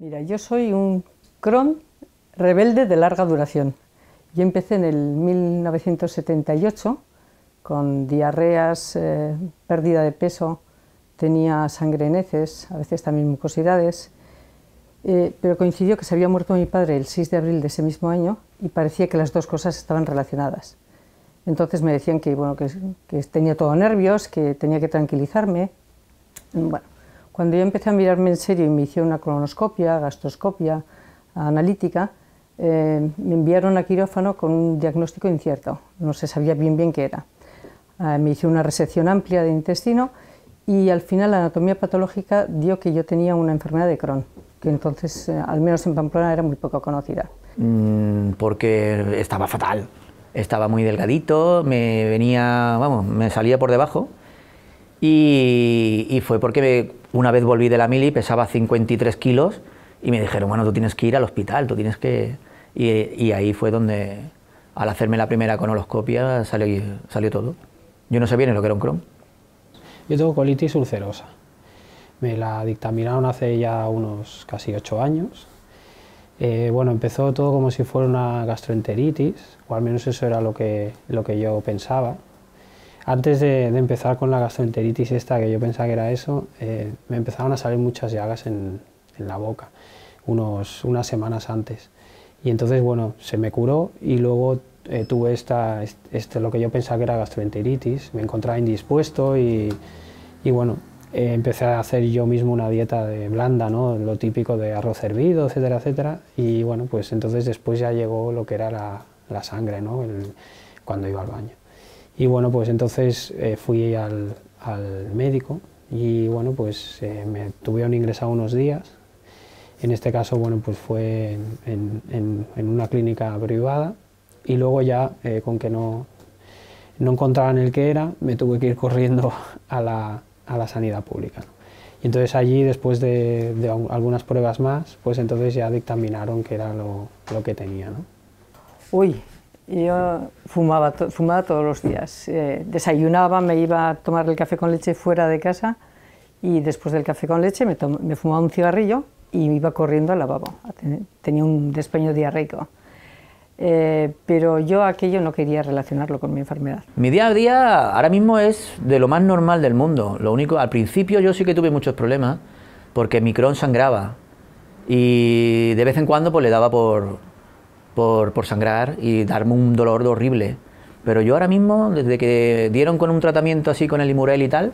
Mira, yo soy un Crohn rebelde de larga duración. Yo empecé en el 1978 con diarreas, eh, pérdida de peso, tenía sangre en heces, a veces también mucosidades, eh, pero coincidió que se había muerto mi padre el 6 de abril de ese mismo año y parecía que las dos cosas estaban relacionadas. Entonces me decían que, bueno, que tenía todo nervios, que tenía que tranquilizarme. Bueno, cuando yo empecé a mirarme en serio y me hicieron una colonoscopia, gastroscopia, analítica, eh, me enviaron a quirófano con un diagnóstico incierto, no se sabía bien bien qué era. Eh, me hice una resección amplia de intestino y al final la anatomía patológica dio que yo tenía una enfermedad de Crohn, que entonces, eh, al menos en Pamplona, era muy poco conocida. Mm, porque estaba fatal, estaba muy delgadito, me venía, vamos, me salía por debajo y, y fue porque una vez volví de la mili, pesaba 53 kilos y me dijeron, bueno, tú tienes que ir al hospital, tú tienes que... Y, ahí fue donde, al hacerme la primera conoloscopia, salió, salió todo. Yo no sabía ni lo que era un Crohn. Yo tengo colitis ulcerosa. Me la dictaminaron hace ya unos casi ocho años. Eh, bueno, empezó todo como si fuera una gastroenteritis, o al menos eso era lo que, lo que yo pensaba. Antes de, empezar con la gastroenteritis esta, que yo pensaba que era eso, eh, me empezaron a salir muchas llagas en, en la boca, unos, unas semanas antes. Y entonces, bueno, se me curó y luego eh, tuve esta, este, lo que yo pensaba que era gastroenteritis, me encontraba indispuesto y, y bueno, eh, empecé a hacer yo mismo una dieta de blanda, ¿no? lo típico de arroz hervido, etcétera, etcétera. Y bueno, pues entonces después ya llegó lo que era la, la sangre, ¿no? cuando iba al baño. Y bueno, pues entonces eh, fui al, al, médico y bueno, pues me tuvieron ingresado unos días en este caso, bueno, pues fue en, una clínica privada y luego ya, eh, con que no, no encontraban el que era, me tuve que ir corriendo a la, a la sanidad pública. Y entonces allí, después de, algunas pruebas más, pues entonces ya dictaminaron que era lo, lo que tenía. ¿no? Uy, yo fumaba, fumaba todos los días. Eh, desayunaba, me iba a tomar el café con leche fuera de casa y después del café con leche me, fumaba un cigarrillo y iba corriendo al lavabo. Tenía un despeño diarreico. Eh, pero yo aquello no quería relacionarlo con mi enfermedad. Mi día a día ahora mismo es de lo más normal del mundo. Lo único, al principio yo sí que tuve muchos problemas porque mi Crohn sangraba y de vez en cuando pues le daba por, por, por sangrar y darme un dolor horrible. Pero yo ahora mismo, desde que dieron con un tratamiento así con el Imurel y tal,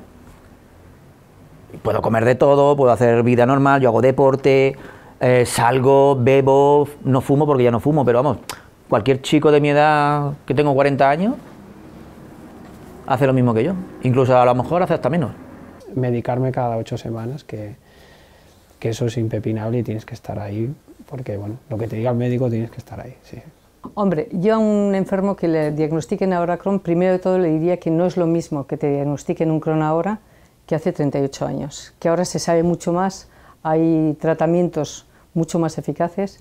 puedo comer de todo, puedo hacer vida normal, yo hago deporte, eh, salgo, bebo, no fumo porque ya no fumo, pero vamos, cualquier chico de mi edad que tengo 40 años hace lo mismo que yo, incluso a lo mejor hace hasta menos. Medicarme cada ocho semanas, que, que eso es impepinable y tienes que estar ahí, porque bueno, lo que te diga el médico tienes que estar ahí. Hombre, yo a un enfermo que le diagnostiquen ahora Crohn, primero de todo le diría que no es lo mismo que te diagnostiquen un Crohn ahora que hace 38 años, que ahora se sabe mucho más, hay tratamientos mucho más eficaces,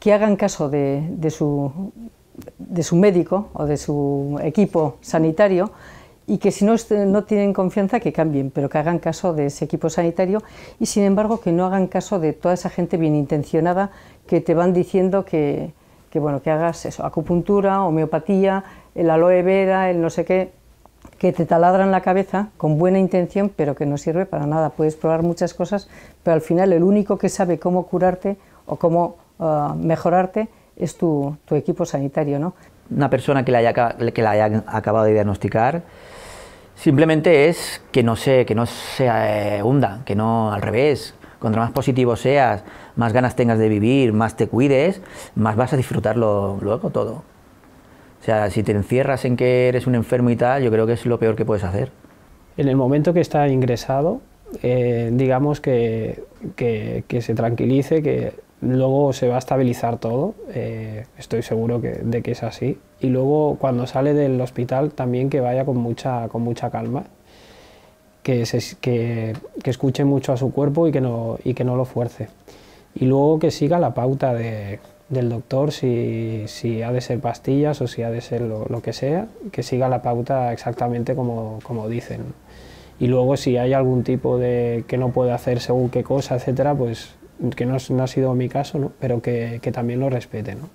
que hagan caso de, su, de su médico o de su equipo sanitario y que si no, no tienen confianza que cambien, pero que hagan caso de ese equipo sanitario y sin embargo que no hagan caso de toda esa gente bien intencionada que te van diciendo que, que bueno, que hagas eso, acupuntura, homeopatía, el aloe vera, el no sé qué, que te taladran la cabeza con buena intención, pero que no sirve para nada. Puedes probar muchas cosas, pero al final el único que sabe cómo curarte o cómo ah, mejorarte es tu, equipo sanitario. ¿no? Una persona que la, haya, que la haya acabado de diagnosticar simplemente es que no se, que no se eh, hunda, que no al revés. Cuanto más positivo seas, más ganas tengas de vivir, más te cuides, más vas a disfrutarlo luego todo. O sea, si te encierras en que eres un enfermo y tal, yo creo que es lo peor que puedes hacer. En el momento que está ingresado, eh, digamos que, que, se tranquilice, que luego se va a estabilizar todo, eh, estoy seguro de que es así. Y luego cuando sale del hospital también que vaya con mucha, con mucha calma, que, se, que, que escuche mucho a su cuerpo y que, no, y que no lo fuerce. Y luego que siga la pauta de, del doctor si, si, ha de ser pastillas o si ha de ser lo, que sea, que siga la pauta exactamente como, como, dicen. Y luego si hay algún tipo de que no puede hacer según qué cosa, etcétera, pues que no, no ha sido mi caso, ¿no? pero que, que también lo respete. ¿no?